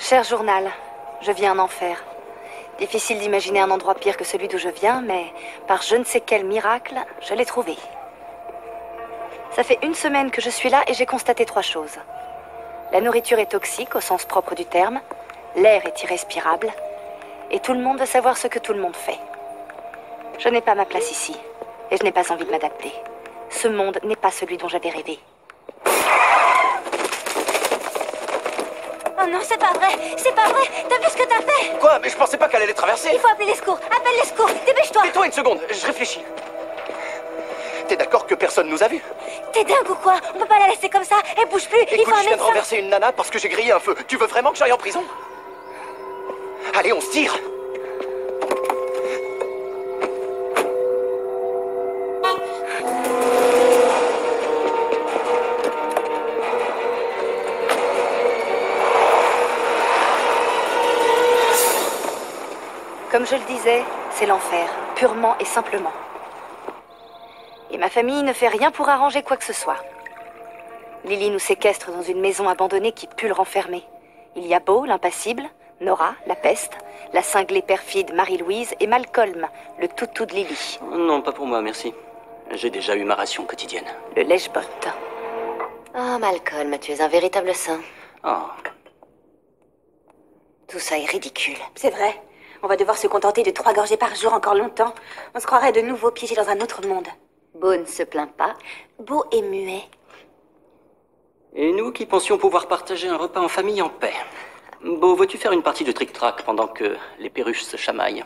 Cher journal, je vis un enfer. Difficile d'imaginer un endroit pire que celui d'où je viens, mais par je ne sais quel miracle, je l'ai trouvé. Ça fait une semaine que je suis là et j'ai constaté trois choses. La nourriture est toxique au sens propre du terme, l'air est irrespirable, et tout le monde veut savoir ce que tout le monde fait. Je n'ai pas ma place ici, et je n'ai pas envie de m'adapter. Ce monde n'est pas celui dont j'avais rêvé. Oh non, c'est pas vrai C'est pas vrai T'as vu ce que t'as fait Quoi Mais je pensais pas qu'elle allait traverser Il faut appeler les secours Appelle les secours Dépêche-toi Tais-toi une seconde, je réfléchis. T'es d'accord que personne nous a vus T'es dingue ou quoi On peut pas la laisser comme ça Elle bouge plus Il Écoute, faut un je viens de médecin renverser une nana parce que j'ai grillé un feu. Tu veux vraiment que j'aille en prison? Allez, on se tire Comme je le disais, c'est l'enfer, purement et simplement. Et ma famille ne fait rien pour arranger quoi que ce soit. Lily nous séquestre dans une maison abandonnée qui pue le renfermer. Il y a Beau, l'impassible, Nora, la peste, la cinglée perfide Marie-Louise et Malcolm, le toutou de Lily, Non, pas pour moi, merci. J'ai déjà eu ma ration quotidienne. le lèche-botte. Oh, Malcolm, tu es un véritable saint. Oh, Tout ça est ridicule. C'est vrai. On va devoir se contenter de trois gorgées par jour encore longtemps. On se croirait de nouveau piégé dans un autre monde. Beau ne se plaint pas. Beau et muet. Et nous qui pensions pouvoir partager un repas en famille en paix. Beau, veux-tu faire une partie de trick-track pendant que les perruches se chamaillent?